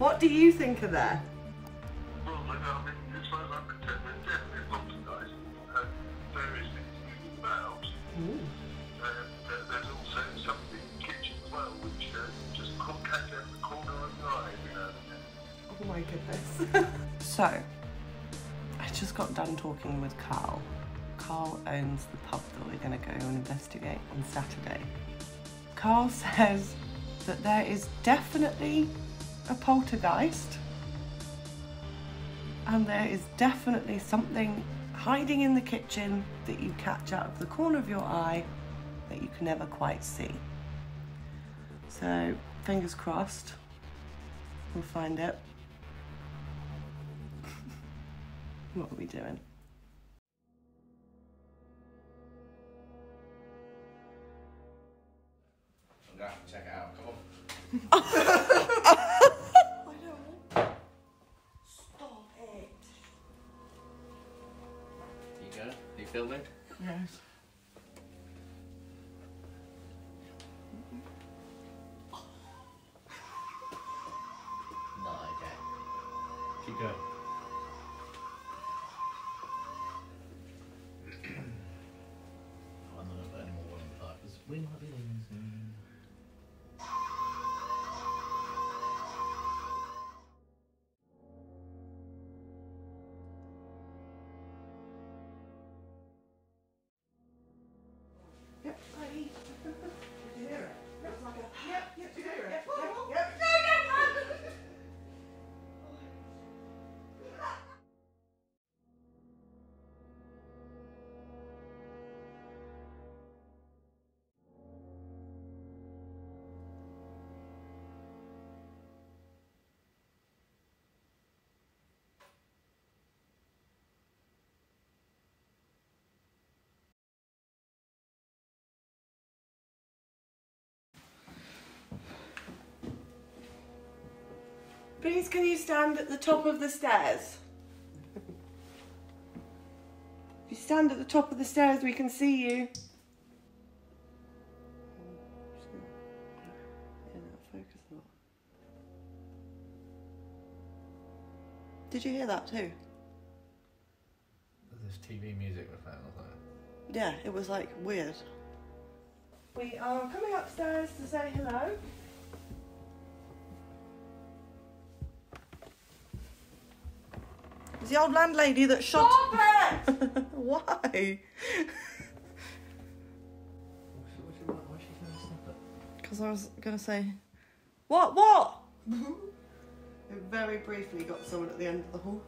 What do you think of that? Well, I mean, as far as I'm concerned, there's definitely a poltergeist and various things moving about. And uh, there's also something in the kitchen as well, which uh, just can't catch out the corner of your eye every now. Oh my goodness. so, I just got done talking with Carl. Carl owns the pub that we're going to go and investigate on Saturday. Carl says that there is definitely a poltergeist and there is definitely something hiding in the kitchen that you catch out of the corner of your eye that you can never quite see. So, fingers crossed, we'll find it. What are we doing? I'm gonna have to check it out. Come on. Keep. I'm not gonna put any more warning fires. We might be Please, can you stand at the top of the stairs? If you stand at the top of the stairs, we can see you. Did you hear that too? There's TV music we're playing or something. Yeah, it was like weird. We are coming upstairs to say hello. The old landlady that shot. Stop it! Why? What's she, what's she, why's she going to stop it? Because I was gonna say, what? What? it very briefly got someone at the end of the hall.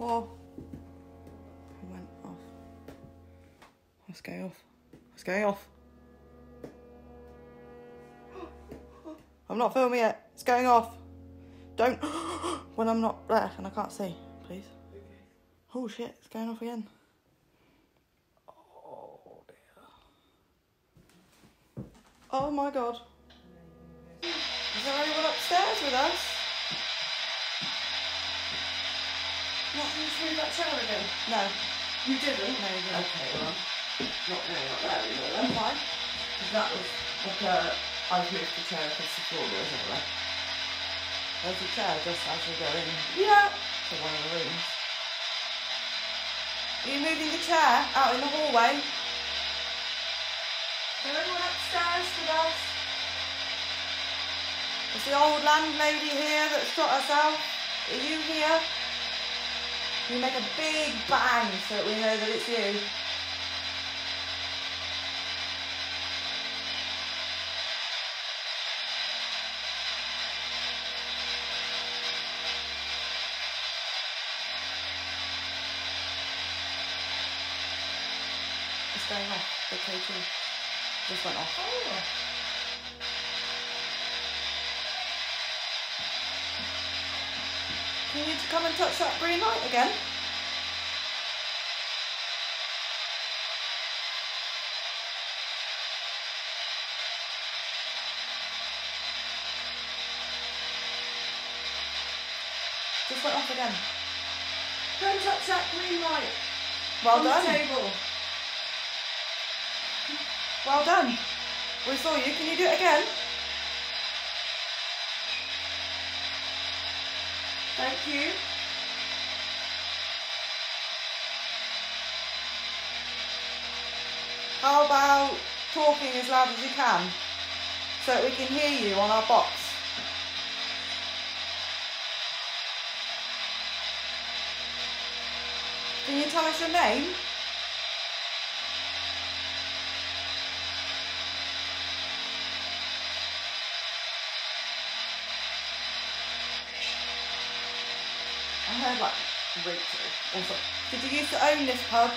Oh, it went off. It's going off. It's going off. I'm not filming it. It's going off. Don't when I'm not there and I can't see, please. Oh shit! It's going off again. Oh dear. Oh my god. Is there anyone upstairs with us? You move that chair again? No. You didn't? No, you didn't. Okay, well, not going up there anymore then. Fine. That was like a, I've moved the chair across the floor or something. There's a chair just as we go in. Yeah. To one of the rooms. Are you moving the chair out in the hallway? Is there anyone upstairs with us? Is the old landlady here that shot herself? Are you here? Can you make a big bang so that we know that it's you? It's going off. The K2 just went off. Can you come and touch that green light again? Just went off again. Go and touch that green light. Well on done. Well done. We saw you. Can you do it again? Thank you. How about talking as loud as you can so that we can hear you on our box? Can you tell us your name? Like Rachel. Also, did you used to own this pub?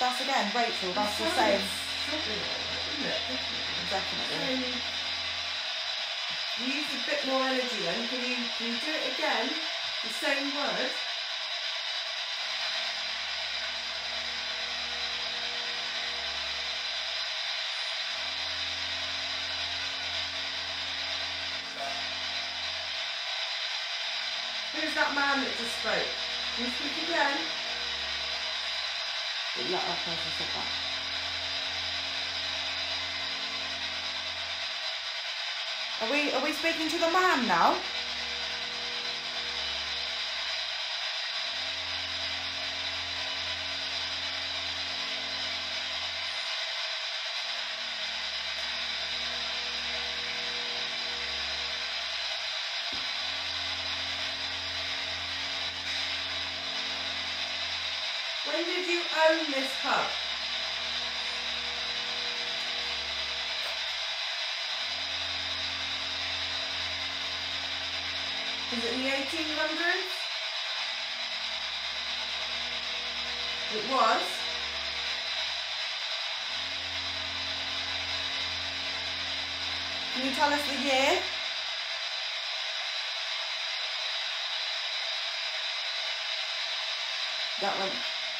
That's again, Rachel, that's the same. Definitely. You use a bit more energy then. Can you, can you do it again? The same word? Who's that man that just spoke? Can you speak again? Our person said that. Are we are we speaking to the man now? Was it in the 1800s? It was. Can you tell us the year? That went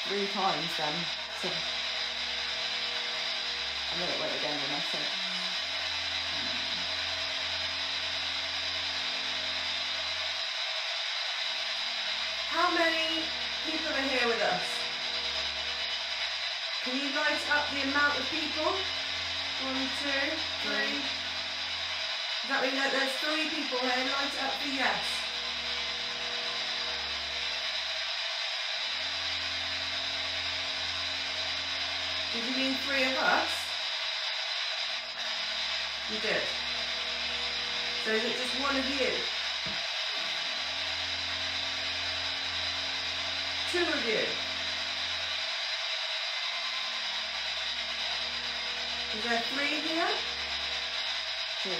three times then. So and then it went again when I said. Hmm. How many people are here with us? Can you light up the amount of people? One, two, three. Does that mean that there's three people here? Light up the yes. Did you mean three of us? You did. So is it just one of you? Two of you. Is there three here? Two.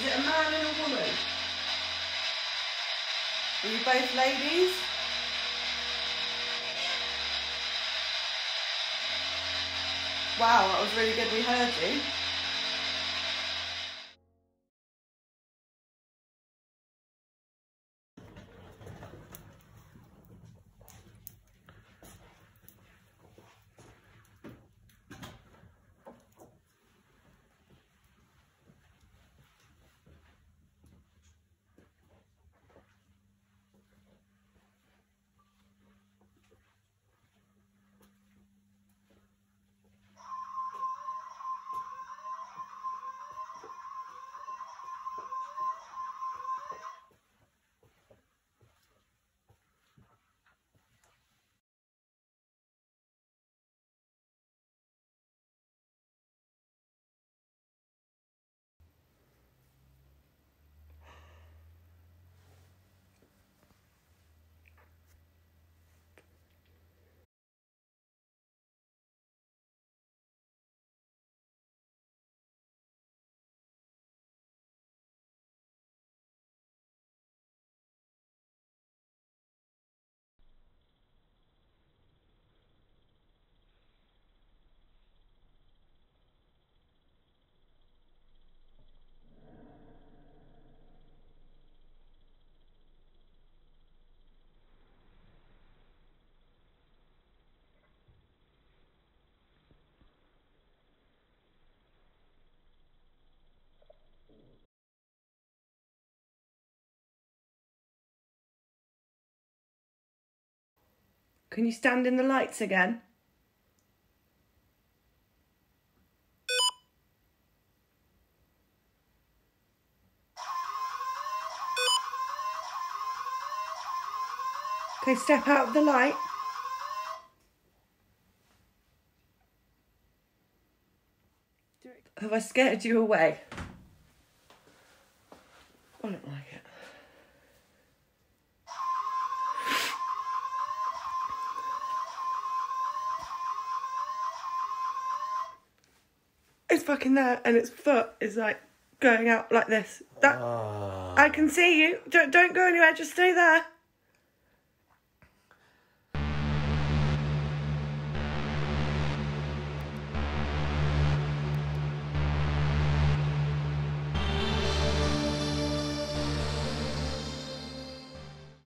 Is it a man and a woman? Are you both ladies? Wow, that was really good. We heard you. Can you stand in the lights again? Okay, step out of the light. Have I scared you away? Fucking there, and its foot is like going out like this. That ah. I can see you. Don't don't go anywhere. Just stay there.